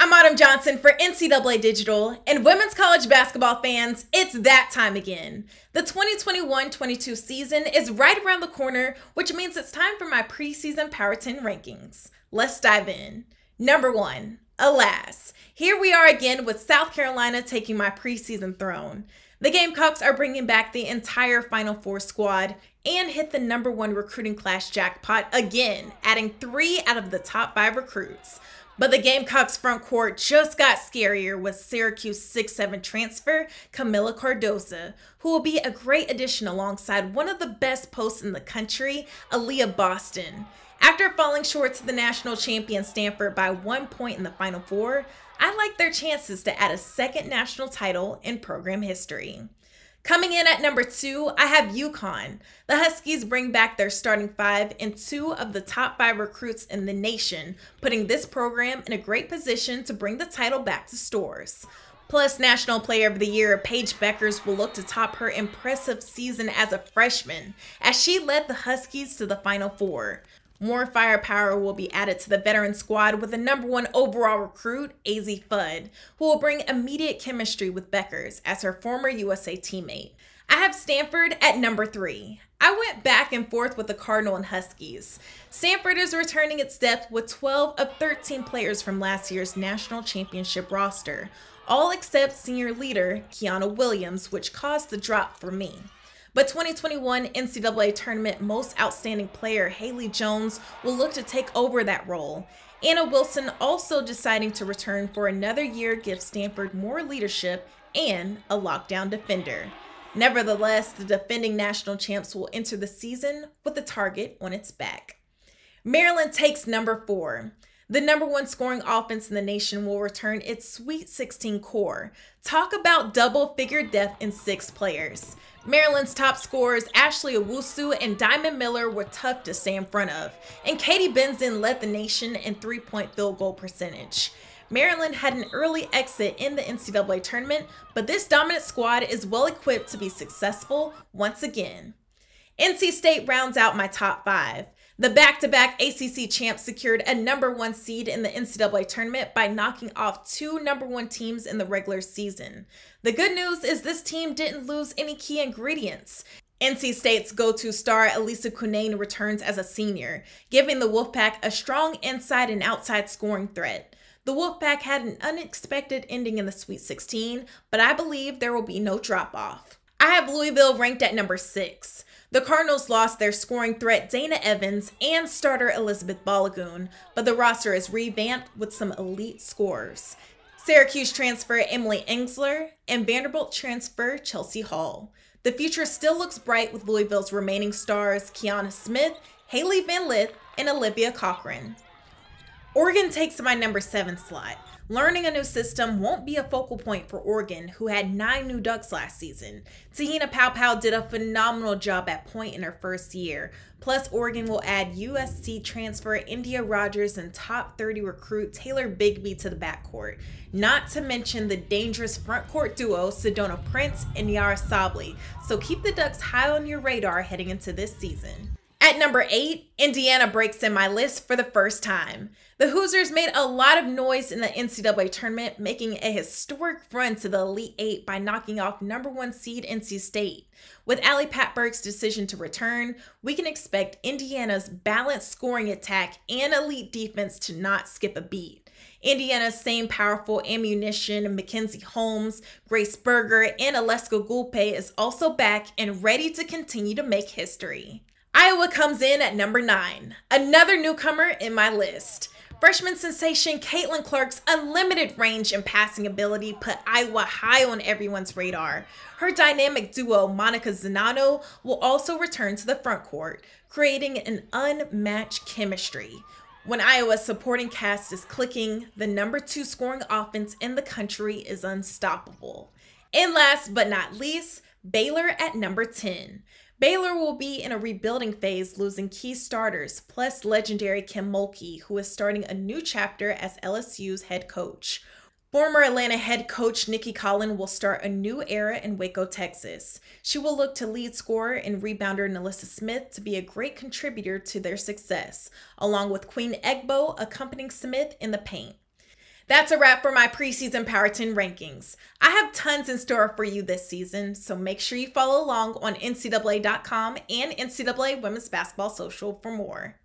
I'm Autumn Johnson for NCAA Digital, and women's college basketball fans, it's that time again. The 2021 22 season is right around the corner, which means it's time for my preseason Power 10 rankings. Let's dive in. Number one, alas, here we are again with South Carolina taking my preseason throne. The Gamecocks are bringing back the entire Final Four squad and hit the number one recruiting class jackpot again, adding three out of the top five recruits. But the Gamecocks front court just got scarier with Syracuse 6-7 transfer Kamilla Cardoso, who will be a great addition alongside one of the best posts in the country, Aliyah Boston. After falling short to the national champion Stanford by one point in the Final Four, I like their chances to add a second national title in program history. Coming in at number two, I have UConn. The Huskies bring back their starting five and two of the top five recruits in the nation, putting this program in a great position to bring the title back to Storrs. Plus, National Player of the Year Paige Bueckers will look to top her impressive season as a freshman, as she led the Huskies to the Final Four. More firepower will be added to the veteran squad with the number one overall recruit, Azzi Fudd, who will bring immediate chemistry with Bueckers as her former USA teammate. I have Stanford at number three. I went back and forth with the Cardinal and Huskies. Stanford is returning its depth with 12 of 13 players from last year's national championship roster, all except senior leader Kiana Williams, which caused the drop for me. But 2021 NCAA Tournament Most Outstanding Player Haley Jones will look to take over that role. Anna Wilson also deciding to return for another year gives Stanford more leadership and a lockdown defender. Nevertheless, the defending national champs will enter the season with a target on its back. Maryland takes number four. The number one scoring offense in the nation will return its Sweet 16 core. Talk about double figure depth in six players. Maryland's top scorers, Ashley Owusu and Diamond Miller, were tough to stay in front of, and Katie Benzan led the nation in three point field goal percentage. Maryland had an early exit in the NCAA tournament, but this dominant squad is well equipped to be successful once again. NC State rounds out my top five. The back to back ACC champs secured a number one seed in the NCAA tournament by knocking off two number one teams in the regular season. The good news is this team didn't lose any key ingredients. NC State's go to star Elissa Cunane returns as a senior, giving the Wolfpack a strong inside and outside scoring threat. The Wolfpack had an unexpected ending in the Sweet 16, but I believe there will be no drop off. I have Louisville ranked at number six. The Cardinals lost their scoring threat Dana Evans and starter Elizabeth Balogun, but the roster is revamped with some elite scorers. Syracuse transfer Emily Engstler and Vanderbilt transfer Chelsie Hall. The future still looks bright with Louisville's remaining stars Kiana Smith, Hailey Van Lith, and Olivia Cochran. Oregon takes my number seven slot. Learning a new system won't be a focal point for Oregon, who had nine new Ducks last season. Te-Hina Paopao did a phenomenal job at point in her first year. Plus, Oregon will add USC transfer Endyia Rogers and top 30 recruit Taylor Bigby to the backcourt. Not to mention the dangerous frontcourt duo Sedona Prince and Yara Sabally. So keep the Ducks high on your radar heading into this season. At number eight, Indiana breaks in my list for the first time. The Hoosiers made a lot of noise in the NCAA tournament, making a historic run to the Elite Eight by knocking off number one seed NC State. With Ali Patberg's decision to return, we can expect Indiana's balanced scoring attack and elite defense to not skip a beat. Indiana's same powerful ammunition, Mackenzie Holmes, Grace Berger, and Aleksa Gulbe is also back and ready to continue to make history. Iowa comes in at number 9, another newcomer in my list. Freshman sensation Caitlin Clark's unlimited range and passing ability put Iowa high on everyone's radar. Her dynamic duo, Monica Czinano, will also return to the front court, creating an unmatched chemistry. When Iowa's supporting cast is clicking, the number two scoring offense in the country is unstoppable. And last but not least, Baylor at number 10. Baylor will be in a rebuilding phase, losing key starters, plus legendary Kim Mulkey, who is starting a new chapter as LSU's head coach. Former Atlanta head coach Nicki Collen will start a new era in Waco, Texas. She will look to lead scorer and rebounder NaLyssa Smith to be a great contributor to their success, along with Queen Egbo accompanying Smith in the paint. That's a wrap for my preseason Power 10 rankings. I have tons in store for you this season, so make sure you follow along on NCAA.com and NCAA Women's Basketball Social for more.